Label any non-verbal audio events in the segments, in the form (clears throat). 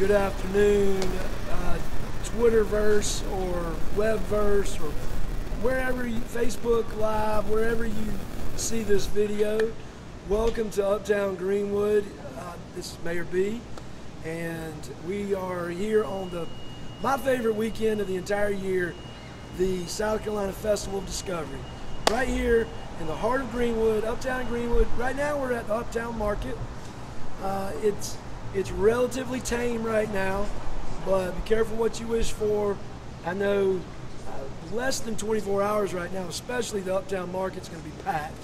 good afternoon, uh, Twitterverse or Webverse or wherever you, Facebook Live, wherever you see this video. Welcome to Uptown Greenwood. Uh, this is Mayor Bee, and we are here on the my favorite weekend of the entire year, the South Carolina Festival of Discovery. Right here in the heart of Greenwood, Uptown Greenwood. Right now we're at the Uptown Market. Uh, it's it's relatively tame right now, but be careful what you wish for. I know uh, less than 24 hours right now, especially the Uptown Market's going to be packed.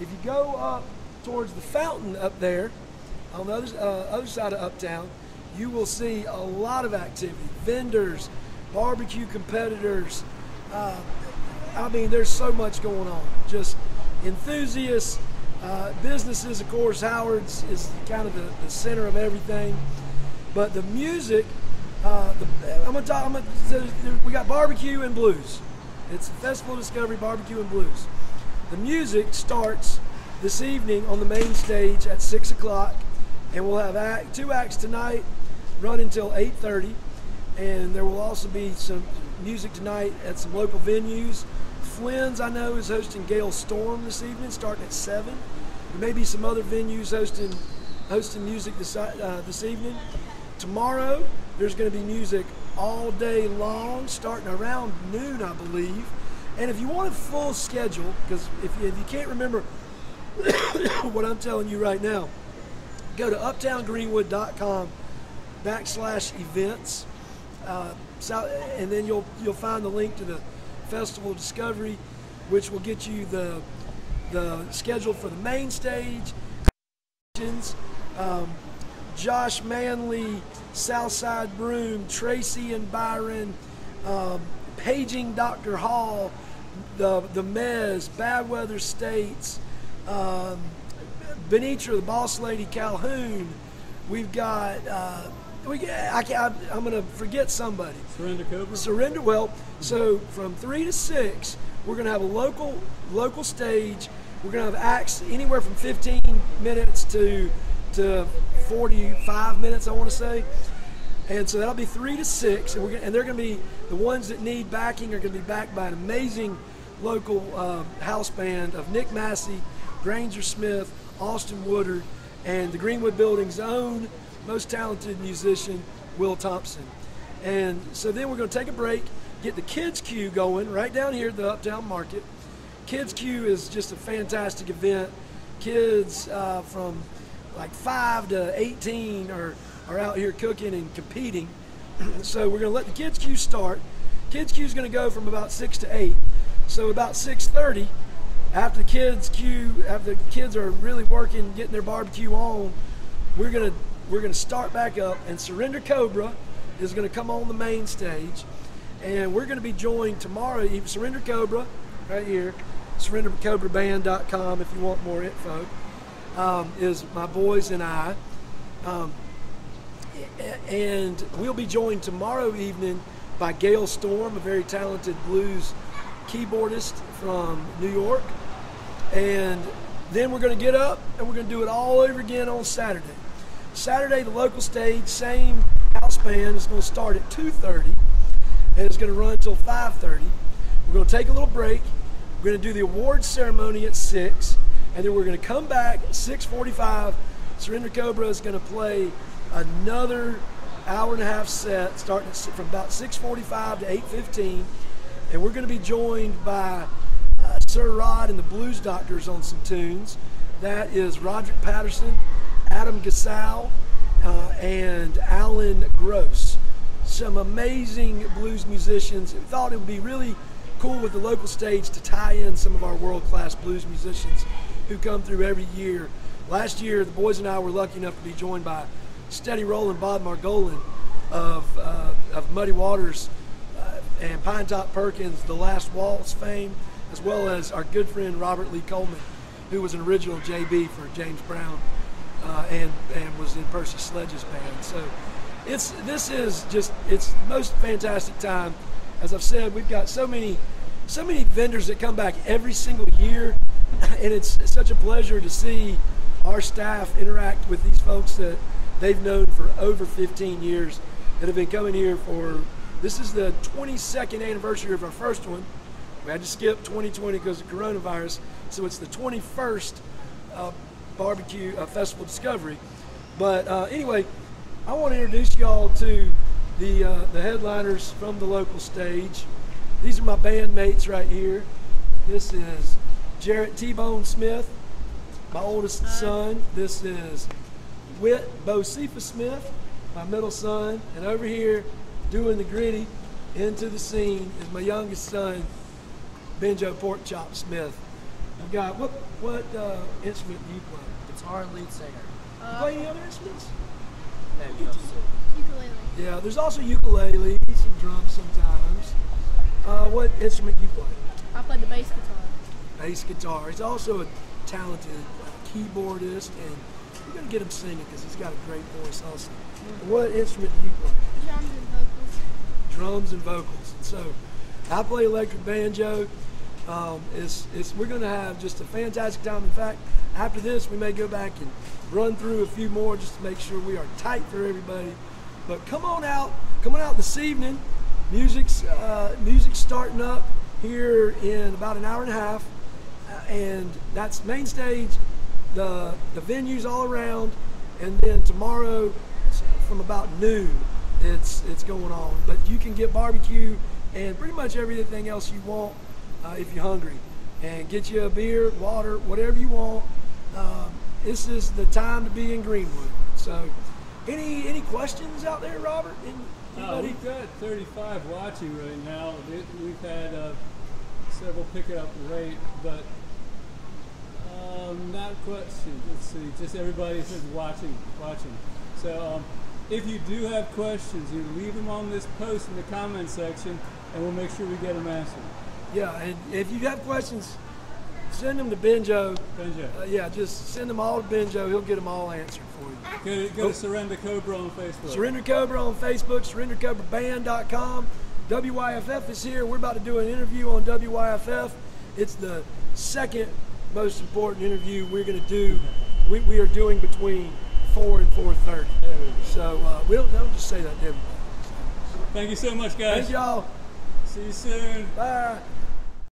If you go up towards the fountain up there, on the other, uh, other side of Uptown, you will see a lot of activity. Vendors, barbecue competitors. Uh, I mean, there's so much going on. Just enthusiasts, uh, businesses, of course, Howard's is kind of the, the, center of everything. But the music, uh, the, I'm gonna talk. I'm gonna, we got barbecue and blues. It's the Festival Discovery Barbecue and Blues. The music starts this evening on the main stage at six o'clock, and we'll have act, two acts tonight, run until 8:30, and there will also be some music tonight at some local venues. Flynn's, I know, is hosting Gale Storm this evening, starting at 7. There may be some other venues hosting hosting music this, uh, this evening. Tomorrow, there's going to be music all day long, starting around noon, I believe. And if you want a full schedule, because if, if you can't remember (coughs) what I'm telling you right now, go to uptowngreenwood.com backslash events. Uh, so, and then you'll you'll find the link to the Festival Discovery, which will get you the the schedule for the main stage. Um, Josh Manley, Southside Broom, Tracy and Byron, um, Paging Dr. Hall, the the Mez, Bad Weather States, um, Benitra, the Boss Lady Calhoun. We've got. Uh, we, I, I, I'm going to forget somebody. Surrender Cobra. Surrender. Well, so from three to six, we're going to have a local local stage. We're going to have acts anywhere from 15 minutes to to 45 minutes, I want to say. And so that'll be three to six, and, we're gonna, and they're going to be the ones that need backing are going to be backed by an amazing local uh, house band of Nick Massey, Granger Smith, Austin Woodard, and the Greenwood Building's own most talented musician, Will Thompson. And so then we're going to take a break, get the Kids Q going right down here at the Uptown Market. Kids Q is just a fantastic event. Kids uh, from like 5 to 18 are, are out here cooking and competing. (clears throat) so we're going to let the Kids Q start. Kids Q is going to go from about 6 to 8. So about 6.30, after the kids queue, after the kids are really working, getting their barbecue on, we're going to we're going to start back up, and Surrender Cobra is going to come on the main stage, and we're going to be joined tomorrow. Surrender Cobra, right here, surrendercobraband.com if you want more info, um, is my boys and I. Um, and we'll be joined tomorrow evening by Gale Storm, a very talented blues keyboardist from New York. And then we're going to get up and we're going to do it all over again on Saturday. Saturday, the local stage, same house band is going to start at 2.30 and it's going to run until 5.30. We're going to take a little break. We're going to do the awards ceremony at 6 and then we're going to come back at 6.45. Surrender Cobra is going to play another hour and a half set starting from about 6.45 to 8.15 and we're going to be joined by uh, Sir Rod and the Blues Doctors on some tunes. That is Roderick Patterson, Adam Gussow, uh, and Alan Gross. Some amazing blues musicians. We thought it would be really cool with the local stage to tie in some of our world-class blues musicians who come through every year. Last year, the boys and I were lucky enough to be joined by steady rolling Bob Margolin of, uh, of Muddy Waters uh, and Pinetop Perkins, The Last Waltz fame, as well as our good friend Robert Lee Coleman, who was an original JB for James Brown uh, and and was in Percy Sledge's band. So it's this is just it's most fantastic time. As I've said, we've got so many so many vendors that come back every single year, (clears throat) and it's such a pleasure to see our staff interact with these folks that they've known for over 15 years that have been coming here for. This is the 22nd anniversary of our first one. We had to skip 2020 because of coronavirus, so it's the 21st uh, barbecue uh, festival discovery. But uh, anyway, I want to introduce y'all to the uh, the headliners from the local stage. These are my bandmates right here. This is Jarrett T-Bone Smith, my oldest son. This is Whit Bocephus Smith, my middle son. And over here, doing the gritty into the scene is my youngest son, Benjo Pork Chop Smith. I've got, what, what uh, instrument do you play? Guitar and lead singer. You Uh, play any other instruments? No, no, ukulele. Yeah, there's also ukulele, some drums sometimes. Uh, what instrument do you play? I play the bass guitar. bass guitar. He's also a talented uh, keyboardist, and we're gonna get him singing because he's got a great voice also. What instrument do you play? Drums and vocals. Drums and vocals. And so, I play electric banjo. Um, it's, it's, we're gonna have just a fantastic time. In fact, after this, we may go back and run through a few more just to make sure we are tight for everybody. But come on out, come on out this evening. Music's uh, music's starting up here in about an hour and a half, uh, and that's main stage. The the venues all around, and then tomorrow from about noon, it's it's going on. But you can get barbecue and pretty much everything else you want uh, if you're hungry, and get you a beer, water, whatever you want. Um, this is the time to be in Greenwood. So, any any questions out there, Robert? Any- Uh, we've got 35 watching right now. It- We've had uh, several pick it up late, but um, not questions. Let's see, just everybody says watching, watching. So um, if you do have questions, you leave them on this post in the comment section, and we'll make sure we get them answered. Yeah, and if you have questions, send them to Benjo. Benjo, Uh, yeah, just send them all to Benjo. He'll get them all answered for you. go, to, go to Surrender Cobra on Facebook. Surrender Cobra on Facebook, surrendercobraband.com. WYFF is here. We're about to do an interview on WYFF. It's the second most important interview we're going to do. We, we are doing between 4 and 4.30. There we go. So uh, we'll, we'll just say that to everybody. Thank you so much, guys. Thank y'all. See you soon. Bye.